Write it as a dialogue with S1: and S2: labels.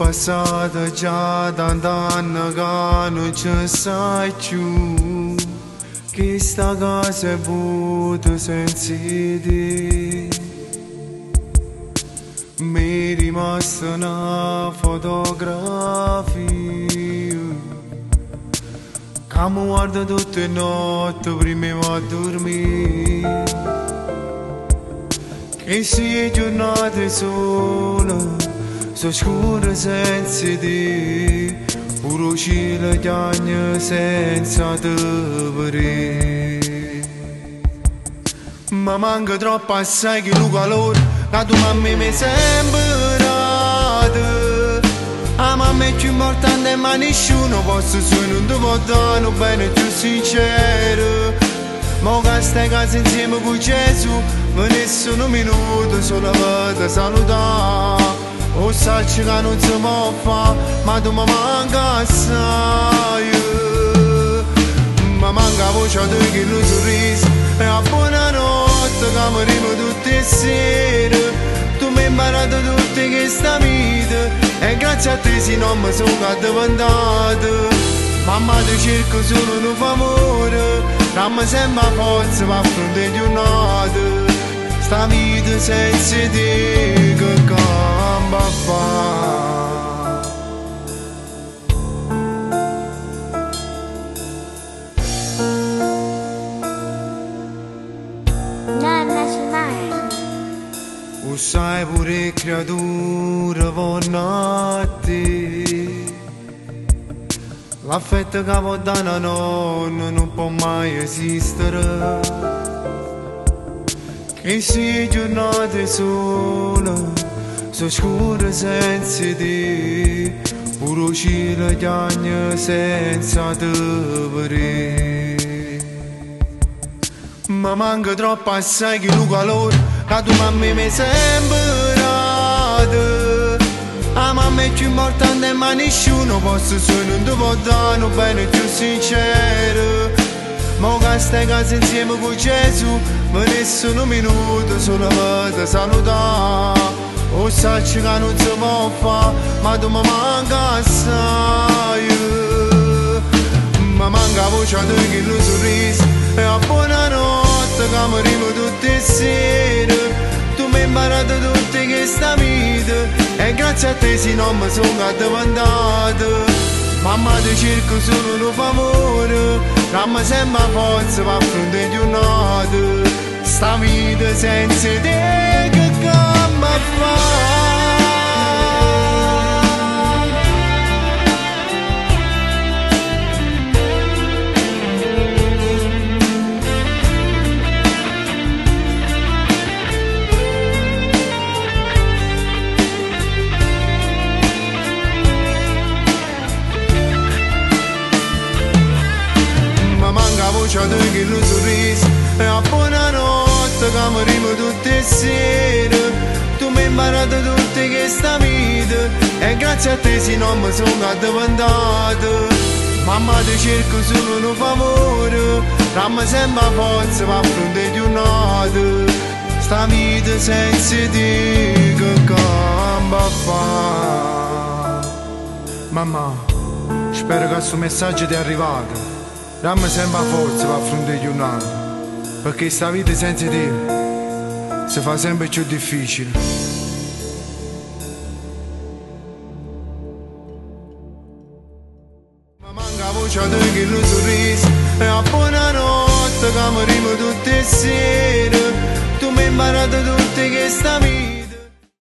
S1: passato già tant'anni che non ci sai più Che sta casa è vuota senza te Mi è rimasta una fotografia Che mi guarda tutte le notti prima di dormire Che sia giornate sole sono scure senza te, pure cielo chiagna senza te vedere. Ma manca troppo assai che lo calore, che tu mamma mi sempre data. La mamma è più importante ma nessuno posso se non ti può dare bene più sincero. Ma che stai casa insieme con Gesù, ma nessuno minuto solo per salutare. O sacci che non si può fare, ma Ma la voce di chi lo sorriso E a buonanotte che rimo tutte sere Tu mi hai imparato tutte questa vita E grazie a te se non mi sono addiventato Mamma ti cerco solo un favore Dammi sempre forza per affrontare giornate Sta vita senza te che gamba fa
S2: Nonna Simone,
S1: O sai pure creatura vonati L'affetto che può dare nonna non può mai esistere Che si giornate sole sono scure senza te Pure cielo chiagna senza te ma manca troppo assai che lo calore Che tu mamma mi sempre data La mamma è più importante ma nessuno posso dare un bene più sincero Ma che stai casa insieme con Gesù Ma nessuno minuto solo per salutare. O sacci che non si può fare Ma tu mi manca assai. Ma manca voce di chi lo sorriso E a buonanotte che mi rimo tutte sere Tu mi hai imparato tutte questa vita. E grazie a te se non mi sono addiventato Mamma ti cerco solo un favore Dammi sempre forza per affrontare giornate Sta vita senza te che come fa ma voce di chi lo sorriso E a buonanotte che mi rimo tutte sere Tu mi hai imparato tutte questa vita E grazie a te se non mi sono addiventato Mamma ti cerco solo un favore. Dammi sempre forza per affrontare giornate Sta vita senza te che gamba fa. Mamma, spero che questo messaggio ti è arrivato Dammi sempre forza per affrontare giornate Perché sta vita senza te Si fa sempre più difficile. Ma manca voce chi lo sorriso E a buonanotte che tutte sere Tu mi hai imparato tutte questa vita